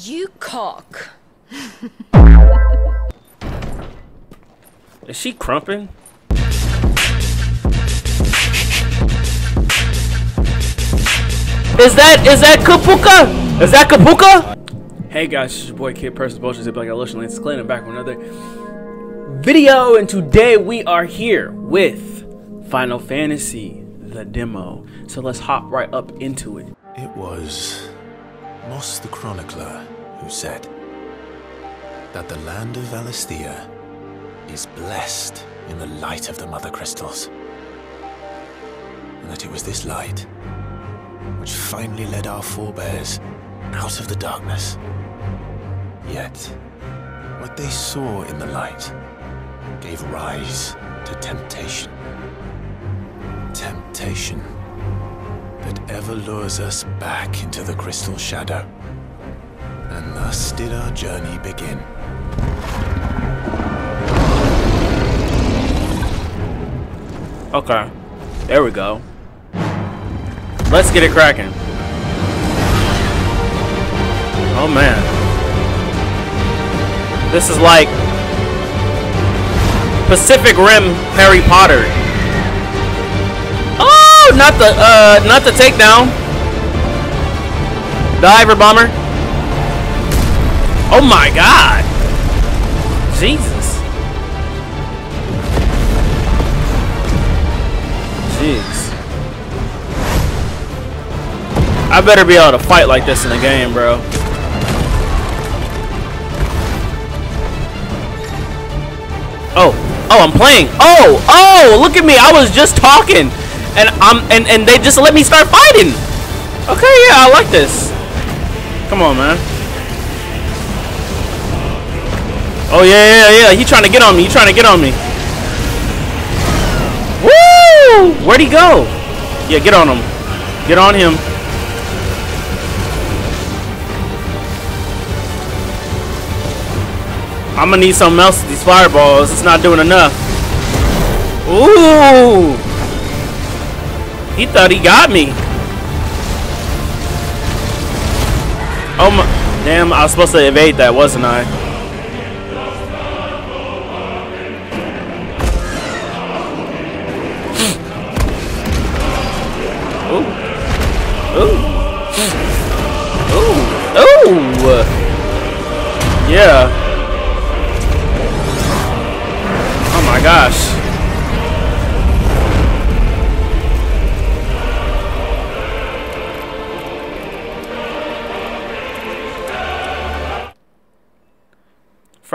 You cock. Is she crumping? Is that is that Kapuka? Is that Kapuka? Hey guys, it's your boy Kid Person Bullshit Zip like Ocean Lance Clan. I'm back with another video, and today we are here with Final Fantasy the demo. So let's hop right up into it. It was Moss the Chronicler who said that the land of Valisthea is blessed in the light of the Mother Crystals. And that it was this light which finally led our forebears out of the darkness. Yet, what they saw in the light gave rise to temptation. Temptation that ever lures us back into the crystal shadow. And thus did our journey begin. Okay. There we go. Let's get it cracking. Oh man. This is like Pacific Rim Harry Potter. Not the uh not the takedown. Diver bomber. Oh my god. Jesus. Jeez. I better be able to fight like this in the game, bro. Oh, oh, I'm playing. Oh, oh, look at me. I was just talking, and I'm and and they just let me start fighting. Okay, yeah, I like this. Come on, man. Oh yeah, yeah, yeah. He trying to get on me. He trying to get on me. Woo! Where'd he go? Yeah, get on him. Get on him. I'm gonna need something else. With these fireballs, it's not doing enough. Ooh! He thought he got me. Oh my! Damn, I was supposed to evade that, wasn't I?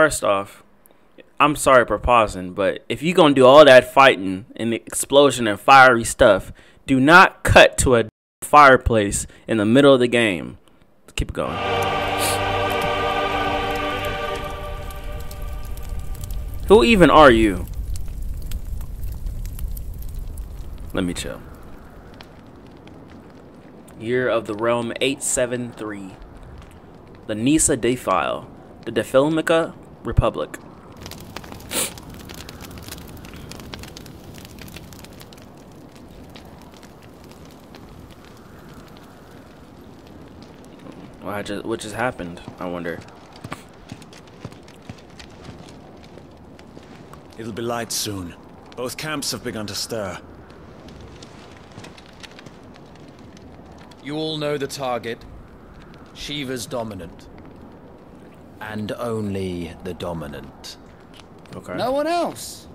First off, I'm sorry for pausing, but if you're gonna do all that fighting and the explosion and fiery stuff, do not cut to a fireplace in the middle of the game. Let's keep going. Who even are you? Let me chill. Year of the Realm 873. The Nysa Defile. The Dhalmekian Republic. What just, what just happened? I wonder. It'll be light soon. Both camps have begun to stir. You all know the target. Shiva's dominant. And only the dominant. Okay. No one else?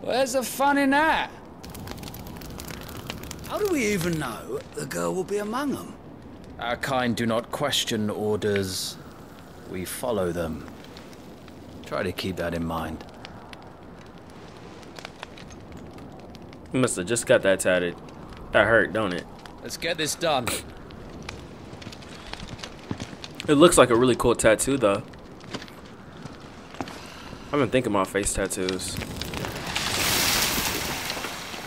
Where's the fun in that? How do we even know the girl will be among them? Our kind do not question orders. We follow them. Try to keep that in mind. Must have just got that tatted. That hurt, don't it? Let's get this done. It looks like a really cool tattoo, though. I've been thinking about face tattoos.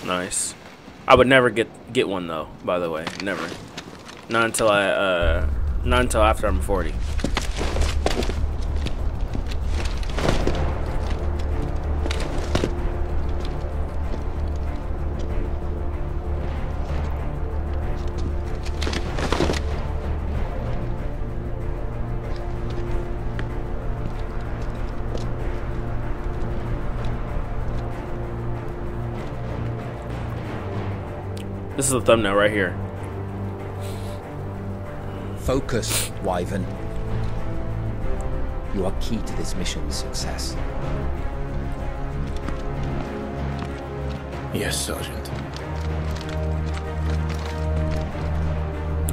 Nice. I would never get get one though. By the way, never. Not until I uh, not until after I'm 40. This is the thumbnail right here. Focus, Wyvern. You are key to this mission's success. Yes, Sergeant.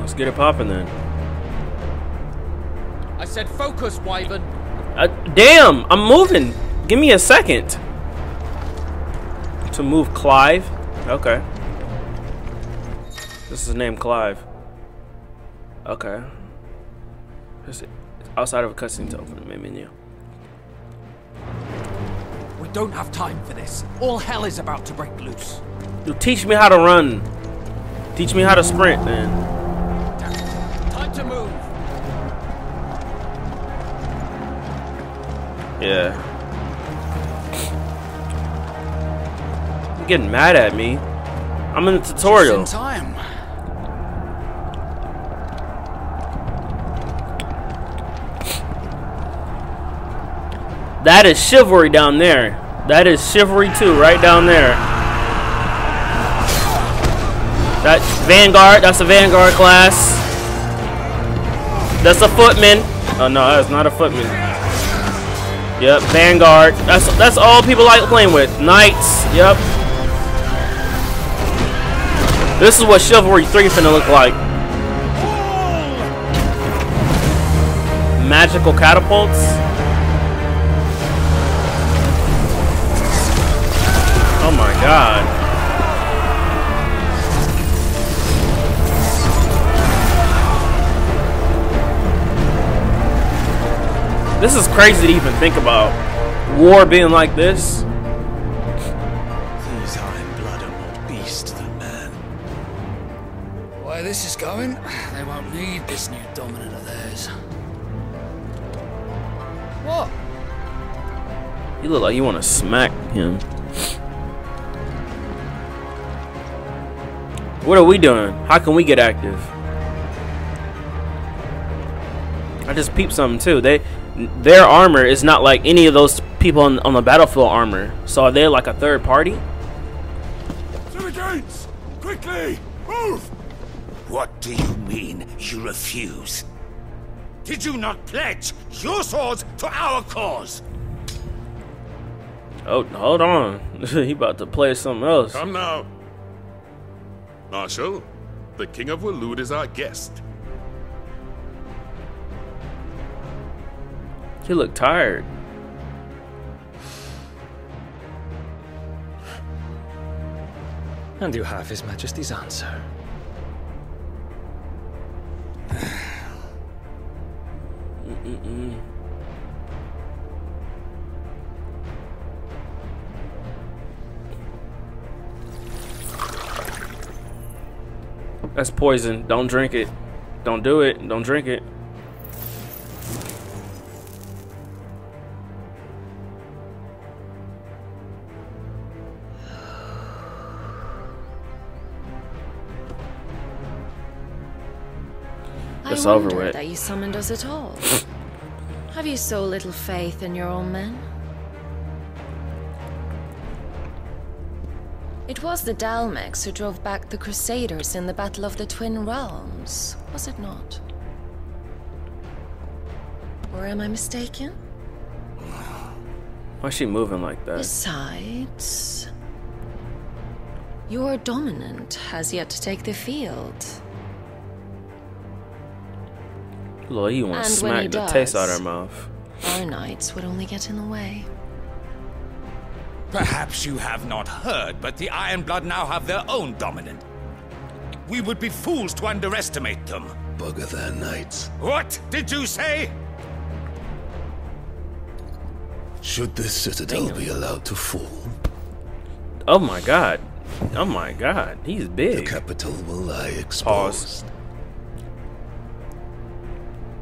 Let's get it popping then. I said focus, Wyvern. Uh, damn, I'm moving. Give me a second. To move Clive. Okay. This is named Clive. Okay. Just outside of a cutscene to open the main menu. We don't have time for this. All hell is about to break loose. You teach me how to run. Teach me how to sprint, man. Time to move. Yeah. You're getting mad at me. I'm in the tutorial. Just in time. That is chivalry down there. That is chivalry too, right down there. That Vanguard, that's a Vanguard class. That's a footman. Oh no, that's not a footman. Yep, Vanguard. That's that's all people like playing with. Knights. Yep. This is what Chivalry 3 finna look like. Magical catapults. Oh my god. This is crazy to even think about. War being like this. These iron blood are more beast than man. Why this is going, they won't need this new dominant of theirs. What? You look like you want to smack him. What are we doing? How can we get active? I just peeped something too. They, their armor is not like any of those people on, on the battlefield armor. So are they like a third party? To the gates! Quickly! Move! What do you mean you refuse? Did you not pledge your swords to our cause? Oh, hold on. he about to play something else. Come now. Marshal, the King of Waloed is our guest. He looked tired. And you have His Majesty's answer. That's poison. Don't drink it. Don't do it. Don't drink it. It's I over with. that you summoned us at all. Have you so little faith in your own men? It was the Dalmex who drove back the Crusaders in the Battle of the Twin Realms, was it not? Or am I mistaken? Why is she moving like that? Besides, your dominant has yet to take the field. Lord, you want to And when he smack the taste out of her mouth. Our knights would only get in the way. Perhaps you have not heard, but the Iron Blood now have their own dominant. We would be fools to underestimate them. Bugger their knights. What did you say? Should this citadel be allowed to fall, Oh my god. Oh my god. He's big. the capital will lie Pause. exposed.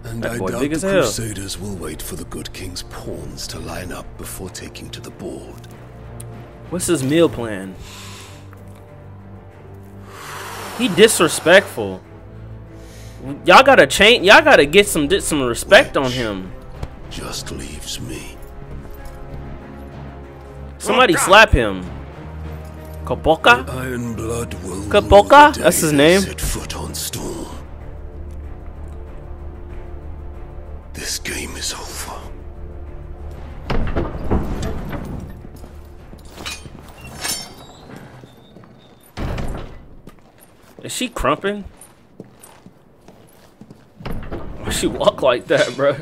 And That I boy doubt the as hell. Crusaders will wait for the good king's pawns to line up before taking to the board. What's his meal plan? He disrespectful. Y'all gotta change. Y'all gotta get some get some respect on him. Just leaves me. Somebody Oh, slap him. Kapoka? Iron blood will Kapoka? That's his name. Set foot on Storm. This game is over. Is she crumping? Why she walk like that, bro?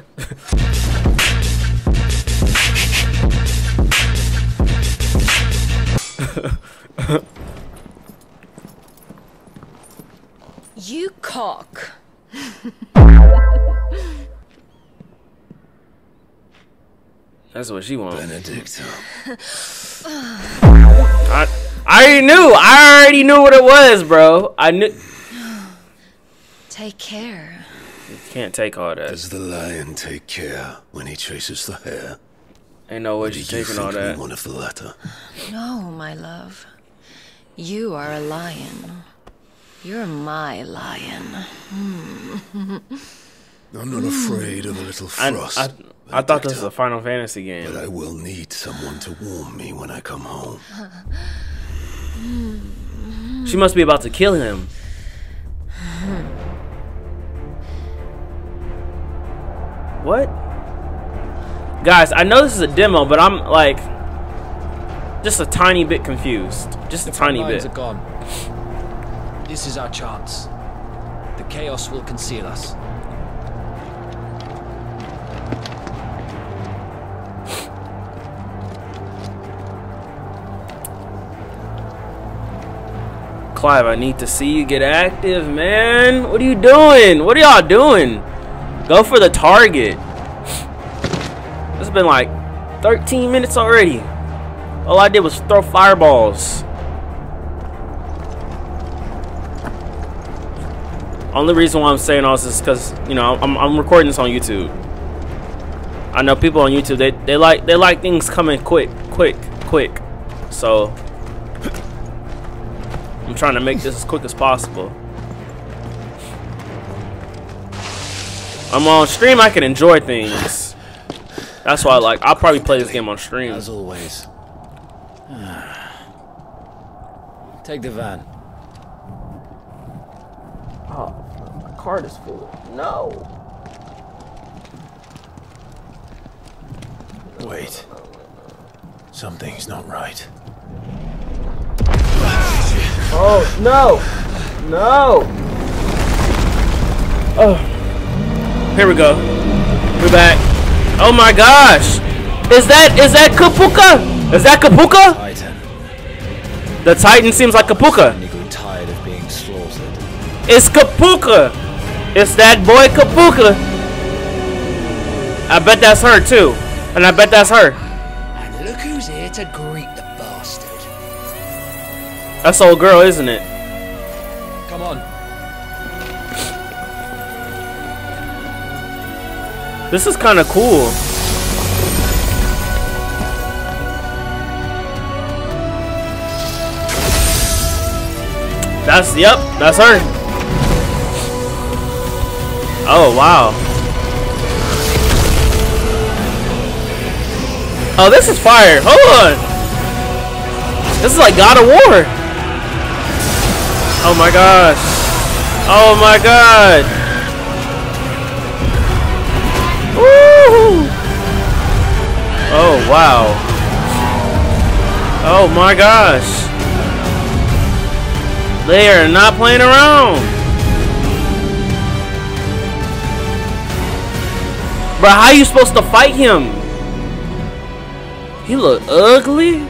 You cock. That's what she wants. Benedict. I, I already knew. I already knew what it was, bro. I knew. Take care. You can't take all that. Does the lion take care when he chases the hare? Ain't no way Or do she's you taking all think me that. One of the latter. No, my love. You are a lion. You're my lion. Hmm. I'm not afraid of a little I, frost. I, I thought this was a Final Fantasy game. But I will need someone to warm me when I come home. She must be about to kill him. What? Guys, I know this is a demo, but I'm like just a tiny bit confused. Just a tiny bit. are gone. This is our chance. The chaos will conceal us. Clive, I need to see you get active, man. What are you doing? What are y'all doing? Go for the target. It's been like 13 minutes already. All I did was throw fireballs. Only reason why I'm saying all this is because you know I'm, I'm recording this on YouTube. I know people on YouTube they, they like they like things coming quick, quick, quick. So I'm trying to make this as quick as possible. I'm on stream. I can enjoy things. That's why, I like, I'll probably play this game on stream. As always. Take the van. Oh, my card is full. No. Wait. Something's not right. Oh no, no. Oh, here we go. We're back. Oh my gosh, is that is that Kapuka? Is that Kapuka? Titan. The Titan seems like Kapuka. Tired of being slaughtered. It's Kapuka. It's that boy Kapuka. I bet that's her too, and I bet that's her. And look who's here to greet the. That's old girl, isn't it? Come on. This is kind of cool. That's, yep, that's her. Oh, wow. Oh, this is fire. Hold on. This is like God of War. Oh my gosh. Oh my god. Oh Woo! Oh wow. Oh my gosh. They are not playing around. Bro, how you supposed to fight him? He look ugly.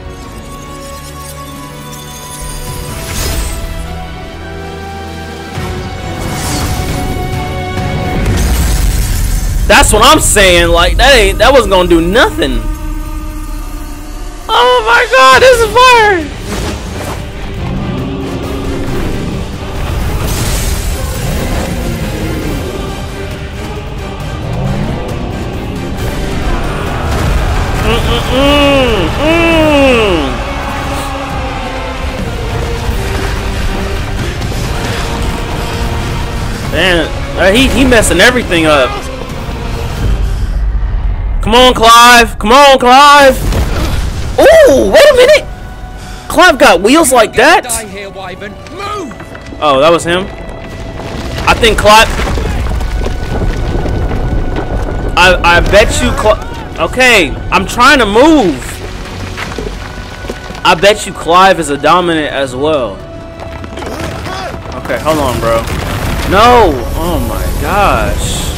That's what I'm saying. Like that ain't that wasn't gonna do nothing. Oh my god, this is fire! Mm-mm-mm. Mm. Man, uh, he he messing everything up. Come on, Clive. Come on, Clive. Ooh, wait a minute. Clive got wheels like that? Here, Oh, that was him. I think Clive. I I bet you. Clive... okay, I'm trying to move. I bet you Clive is a dominant as well. Okay, hold on, bro. No! Oh my gosh.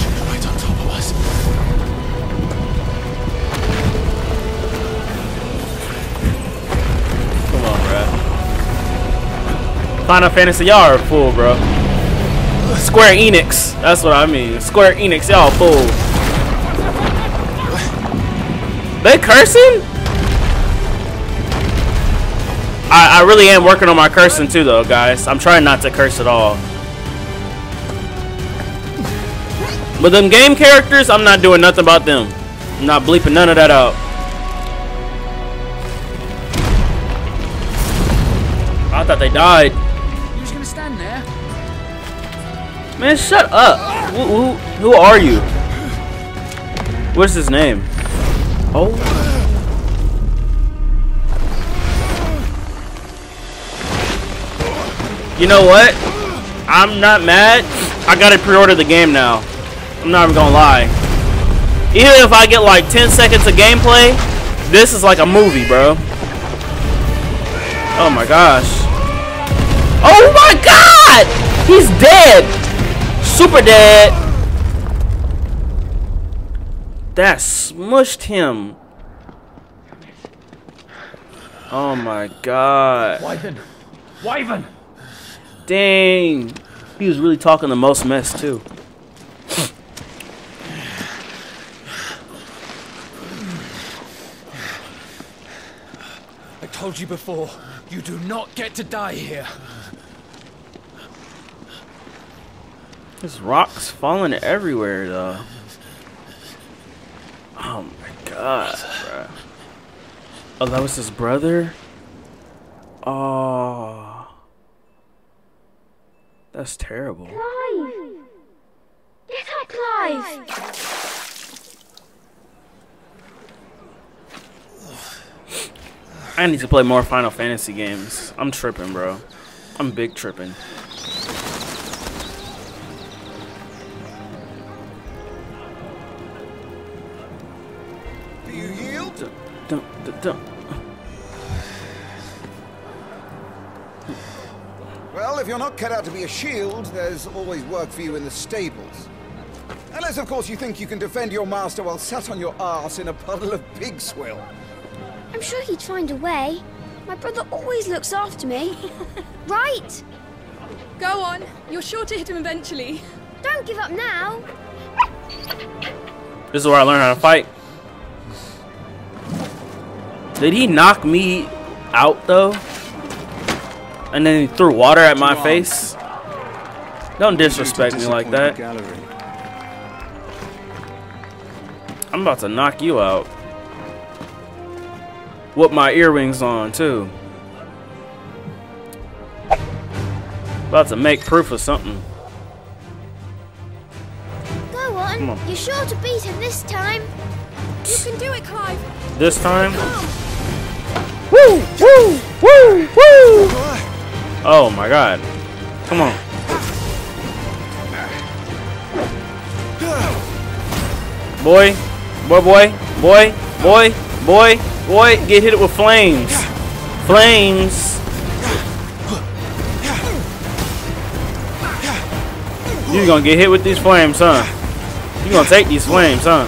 Final Fantasy, y'all are full, bro. Square Enix, that's what I mean. Square Enix, y'all fool. They cursing? I, I really am working on my cursing too, though, guys. I'm trying not to curse at all. But them game characters, I'm not doing nothing about them. I'm not bleeping none of that out. I thought they died. Man, shut up. Who, who, who are you? What's his name? Oh. You know what? I'm not mad. I gotta pre-order the game now. I'm not even gonna lie. Even if I get like 10 seconds of gameplay, this is like a movie, bro. Oh my gosh. Oh my god! He's dead! Super dead! That smushed him. Oh my god. Wyvern! Wyvern! Dang. He was really talking the most mess too. I told you before, you do not get to die here. There's rocks falling everywhere though. Oh my god, bro. Oh, that was his brother? Oh. That's terrible. Clive! Get up, Clive! I need to play more Final Fantasy games. I'm tripping, bro. I'm big tripping. Don't, don't, don't. Well, if you're not cut out to be a shield, there's always work for you in the stables. Unless, of course, you think you can defend your master while sat on your ass in a puddle of pig swill. I'm sure he'd find a way. My brother always looks after me. right? Go on. You're sure to hit him eventually. Don't give up now. This is where I learned how to fight. Did he knock me out though? And then he threw water at my face? Don't disrespect me like that. I'm about to knock you out. With my earrings on too. About to make proof of something. Go on. Come on. You're sure to beat him this time. You can do it, Clive. This time. Woo! Woo! Woo! Woo! Oh my god. Come on. Boy. Boy, boy. Boy. Boy. Boy. Boy. Get hit with flames. Flames. You gonna get hit with these flames, huh? You gonna take these flames, huh?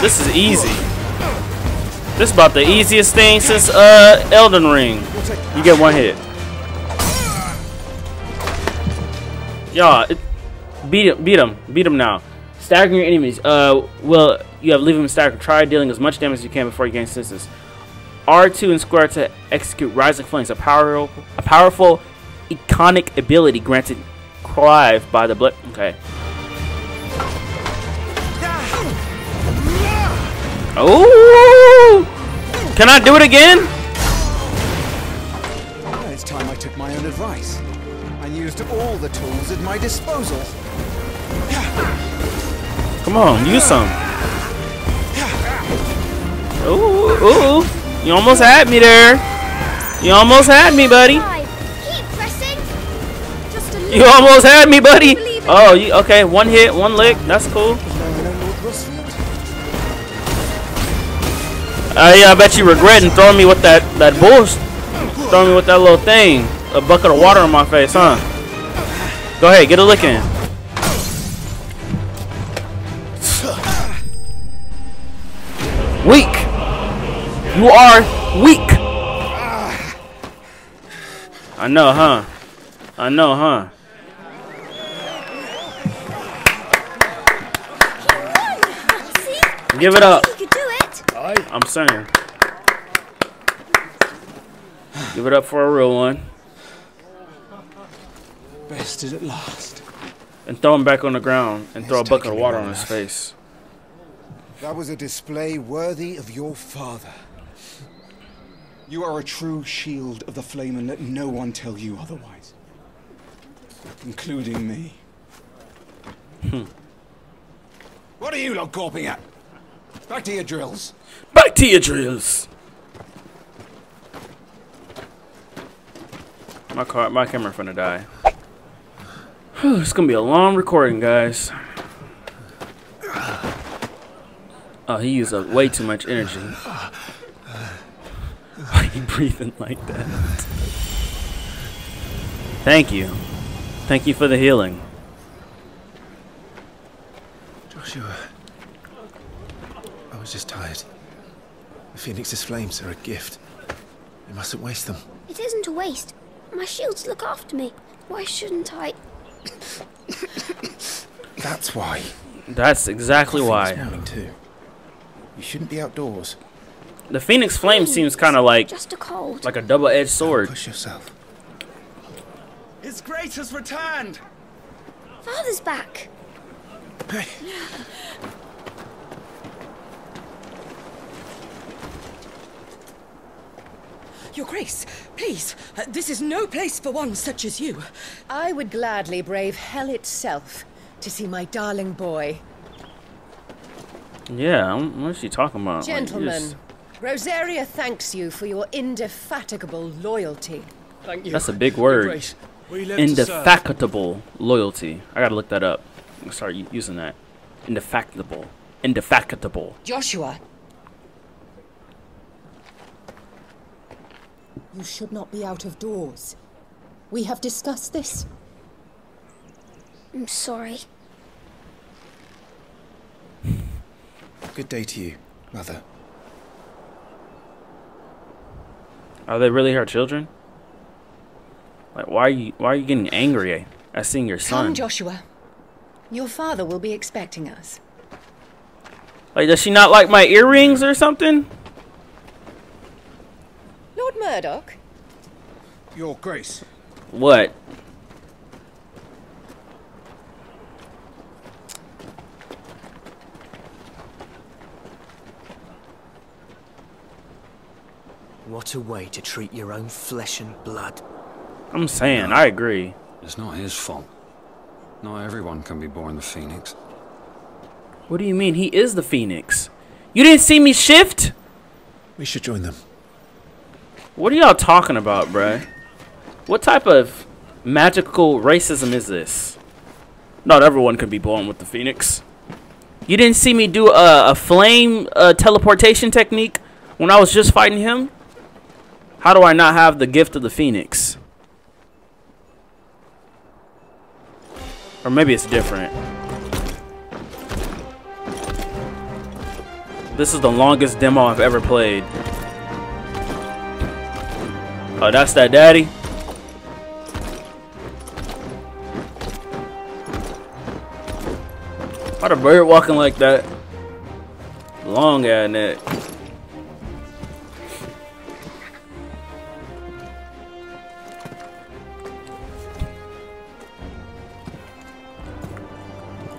This is easy. This is about the easiest thing since uh Elden Ring. You get one hit. Y'all, beat him, beat him, beat him now. Staggering your enemies. Uh, well, you have leave him staggered. Try dealing as much damage as you can before you gain senses. R2 and square to execute Rising Flames, a powerful, a powerful, iconic ability granted Clive by the blood. Okay. Oh! Can I do it again? It's time I took my own advice and used all the tools at my disposal. Come on, use some. Ooh, ooh. You almost had me there. You almost had me, buddy. Keep pressing. Just a. You almost had me, buddy. Oh, you, okay. One hit, one lick. That's cool. Uh, yeah, I bet you regretting throwing me with that that bullshit. Throwing me with that little thing. A bucket of water on my face, huh? Go ahead, get a lick in. Weak. You are weak. I know, huh? I know, huh? Give it up. You could do it. I'm saying. Give it up for a real one. Bested at last. And throw him back on the ground and throw a bucket of water on his face. That was a display worthy of your father. You are a true shield of the flame, and let no one tell you otherwise. Including me. Hmm. What are you lot gawping at? Back to your drills. Back to your drills. My car, my camera finna die. It's gonna be a long recording, guys. Oh, he used up way too much energy. Why are you breathing like that? Thank you. Thank you for the healing. Joshua. I was just tired. The Phoenix's flames are a gift. We mustn't waste them. It isn't a waste. My shields look after me. Why shouldn't I? That's why. That's exactly why. Morning too. You shouldn't be outdoors. The Phoenix Flame seems kind of like Just a cold. like a double-edged sword. Push yourself. His Grace has returned! Father's back. Hey. Your Grace, please, uh, this is no place for one such as you. I would gladly brave hell itself to see my darling boy. Yeah, what is she talking about? Like, Gentlemen, just- Rosaria thanks you for your indefatigable loyalty. Thank you. That's a big word. Grace, we live to serve. Indefatigable loyalty. I gotta look that up. I'm gonna start using that. Indefatigable. Indefatigable. Joshua. You should not be out of doors. We have discussed this. I'm sorry. Good day to you, Mother. Are they really her children? Like, why are you why are you getting angry at seeing your son? Come, son? Joshua. Your father will be expecting us. Like, does she not like my earrings or something? Lord Murdoch? Your Grace. What? What a way to treat your own flesh and blood. I'm saying, I agree. It's not his fault. Not everyone can be born the Phoenix. What do you mean? He is the Phoenix. You didn't see me shift? We should join them. What are y'all talking about, bruh? What type of magical racism is this? Not everyone can be born with the Phoenix. You didn't see me do a, a flame uh, teleportation technique when I was just fighting him? How do I not have the gift of the Phoenix? Or maybe it's different. This is the longest demo I've ever played. Oh, that's that daddy? Why the bird walking like that? Long ass neck.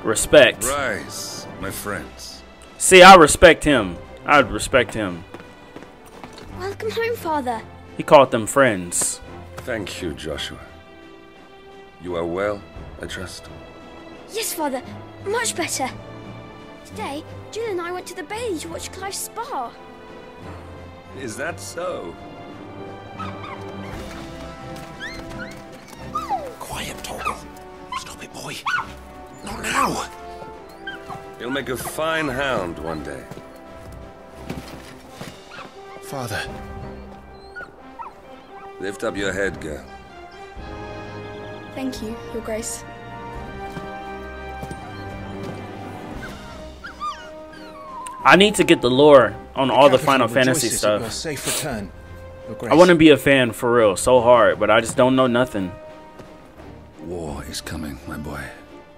Respect. Rise, my friends. See, I respect him. I'd respect him. Welcome home, Father. He called them friends. Thank you, Joshua. You are well, I trust. Yes, Father. Much better. Today, Jill and I went to the Bailey to watch Clive spar. Is that so? Quiet, Torgal. Stop it, boy. Not now. He'll make a fine hound one day. Father. Lift up your head, girl. Thank you, Your Grace. I need to get the lore on all the Final Fantasy rejoices at Your stuff. safe return, I want to be a fan for real, so hard, but I just don't know nothing. War is coming, my boy.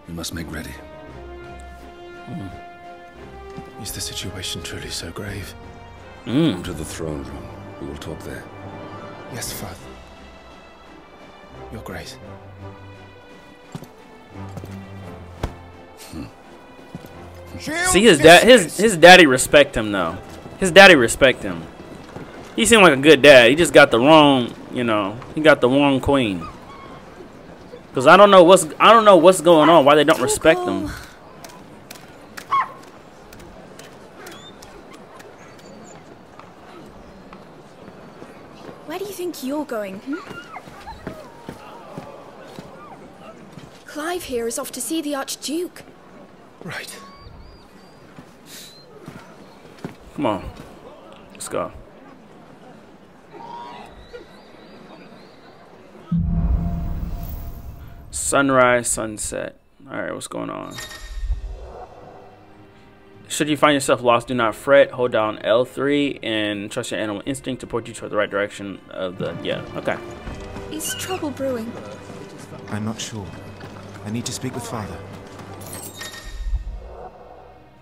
We must make ready. Hmm. Is the situation truly so grave? Hmm. Come to the throne room. We will talk there. Yes, Father. Your Grace. Hmm. See his dad, his his daddy respect him though. His daddy respect him. He seemed like a good dad. He just got the wrong, you know, he got the wrong queen. Cause I don't know what's I don't know what's going on. Why they don't respect him. Where do you think you're going? Hmm? Clive here is off to see the Archduke. Right. Come on, let's go. Sunrise, sunset. All right, what's going on? Should you find yourself lost, do not fret. Hold down L3 and trust your animal instinct to point you toward the right direction of the. Yeah, okay. Is trouble brewing? I'm not sure. I need to speak with Father.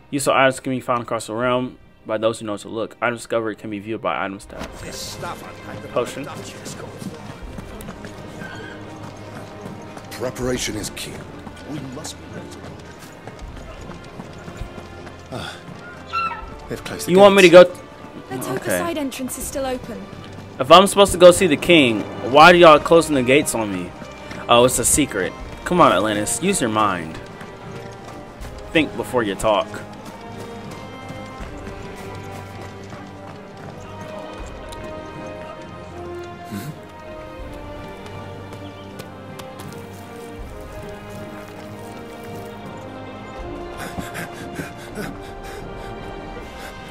Useful items can be found across the realm by those who know to look. Item discovery can be viewed by items tab. This stuff unpacked the Potion. Duchess called. Preparation is key. We must be ready. Ah. They've closed the You want me to go? Let's hope the Okay. side entrance is still open. If I'm supposed to go see the king, why do y'all closing the gates on me? Oh, it's a secret. Come on, Atlantis. Use your mind. Think before you talk. Hmm?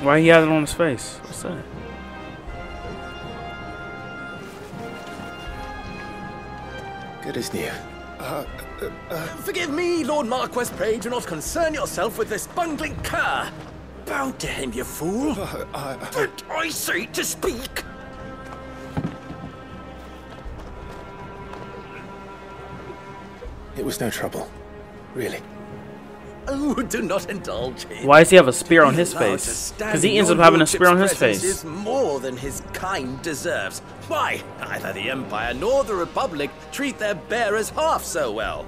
Why he has it on his face? What's that? Good as new. Uh, uh, uh Forgive me, Lord Marquess. Pray do not concern yourself with this bungling cur. Bow to him, you fool. Uh, Did I say to speak? It was no trouble. Really. Oh, do not indulge him. Why does he have a spear on his face? Because he ends up having a spear on his face. Is more than his kind deserves. Why, neither the Empire nor the Republic treat their bearers half so well.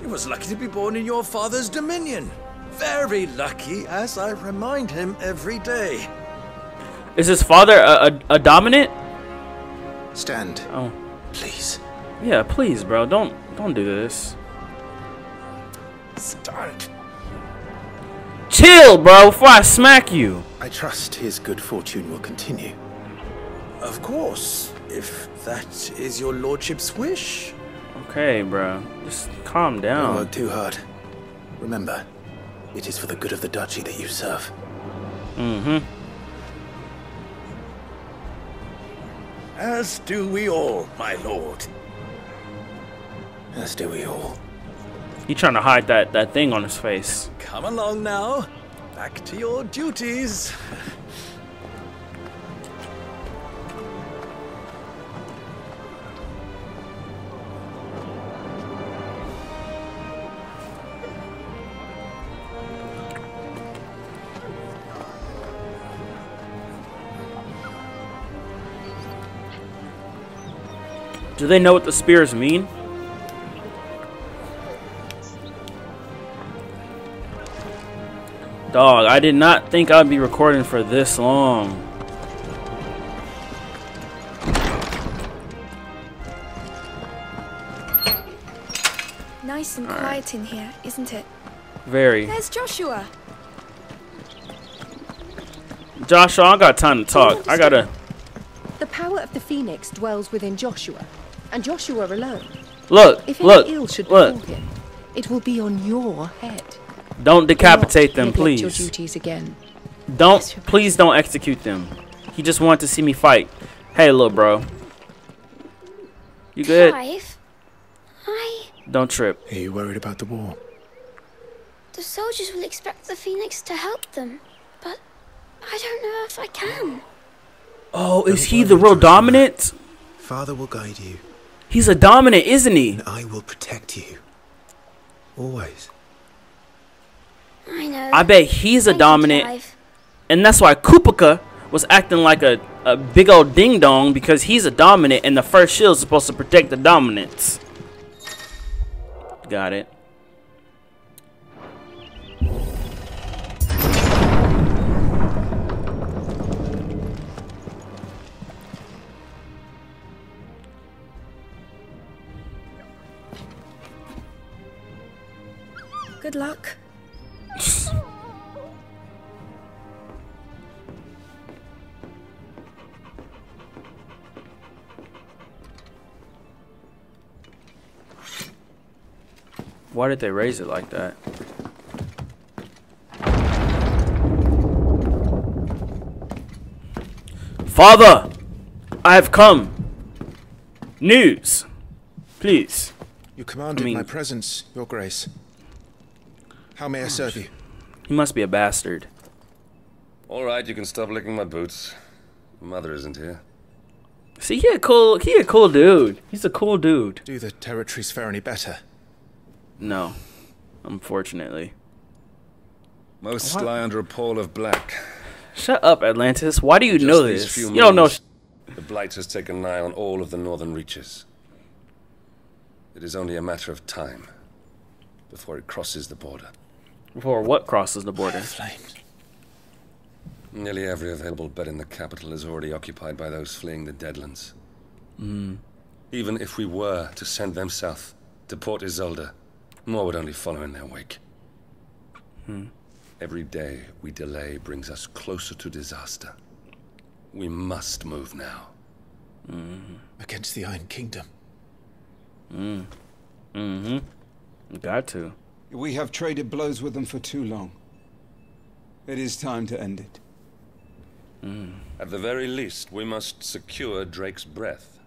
He was lucky to be born in your father's dominion. Very lucky, as I remind him every day. Is his father a, a, a dominant? Stand. Oh, Please. yeah. Please, bro. Don't don't do this. Start. Chill, bro. Before I smack you. I trust his good fortune will continue. Of course, if that is your lordship's wish. Okay, bro. Just calm Don't down. work too hard. Remember, it is for the good of the duchy that you serve. Mm-hmm. As do we all, my lord. As do we all. He trying to hide that that thing on his face. Come along now. Back to your duties. Do they know what the spears mean? Dog, I did not think I'd be recording for this long. Nice and quiet in here, isn't it? Very. There's Joshua. Joshua, I got time to talk. I gotta The power of the Phoenix dwells within Joshua, and Joshua alone. Look, if any look, ill should look. befall him, it will be on your head. Don't decapitate them, not Your please. duties again. Don't, please don't execute them. He just wanted to see me fight. Hey, little bro. You good? Clive, I... Don't trip. Are you worried about the war? The soldiers will expect the Phoenix to help them, but I don't know if I can. Oh, is he the real dominant? Father will guide you. He's a dominant, isn't he? And I will protect you. Always. I know. I bet he's a dominant. And that's why Kupika was acting like a, a big old ding dong because he's a dominant and the first shield is supposed to protect the dominants. Got it. Good luck. Why did they raise it like that? Father, I have come. News, please. You commanded I mean- my presence, Your Grace. How may I serve you? He must be a bastard. All right, you can stop licking my boots. Mother isn't here. See, he a cool, he a cool dude. He's a cool dude. Do the territories fare any better? No, unfortunately. Most What? lie under a pall of black. Shut up, Atlantis. Why do you Just know this? few You don't know. months, The Blight has taken nigh on all of the northern reaches. It is only a matter of time before it crosses the border. Before what crosses the border? Nearly every available bed in the capital is already occupied by those fleeing the Deadlands. Mm. Even if we were to send them south to Port Isolde, more would only follow in their wake. Hmm. Every day we delay brings us closer to disaster. We must move now. Mm. Against the Iron Kingdom. Mm. Mm-hmm. Got to. We have traded blows with them for too long. It is time to end it. Mm. At the very least, we must secure Drake's breath.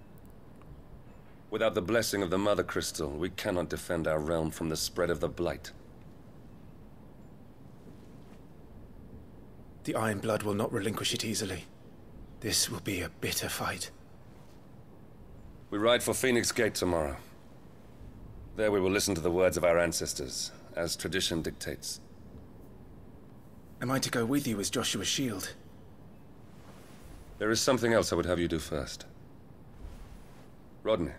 Without the blessing of the Mother Crystal, we cannot defend our realm from the spread of the Blight. The Iron Blood will not relinquish it easily. This will be a bitter fight. We ride for Phoenix Gate tomorrow. There we will listen to the words of our ancestors, as tradition dictates. Am I to go with you as Joshua's shield? There is something else I would have you do first. Rodney.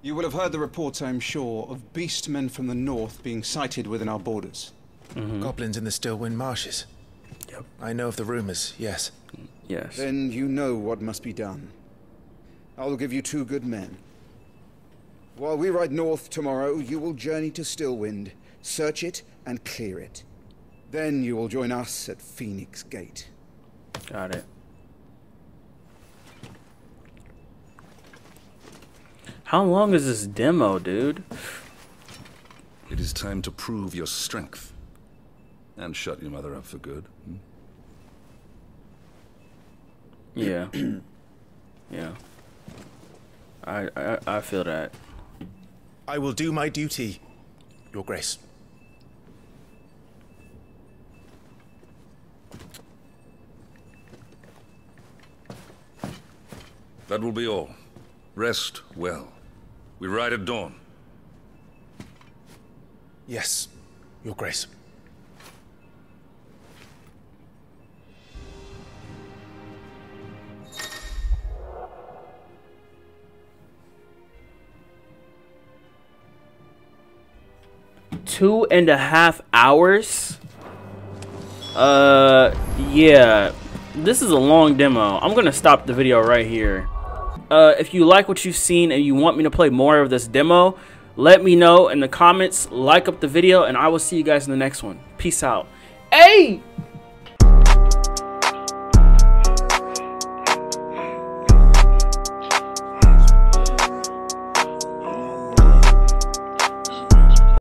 You will have heard the reports, I am sure, of beastmen from the north being sighted within our borders. Mm-hmm. Goblins in the Stillwind Marshes. Yep. I know of the rumors, yes. Mm. Yes. Then you know what must be done. I will give you two good men. While we ride north tomorrow, you will journey to Stillwind, search it, and clear it. Then you will join us at Phoenix Gate. Got it. How long is this demo, dude? It is time to prove your strength. And shut your mother up for good. hmm? Yeah. yeah. I, I I feel that. I will do my duty, Your Grace. That will be all. Rest well. We ride at dawn. Yes, Your Grace. Two and a half hours. Uh, yeah. This is a long demo. I'm gonna stop the video right here. Uh, if you like what you've seen and you want me to play more of this demo, let me know in the comments. Like up the video, and I will see you guys in the next one. Peace. Peace out. Hey!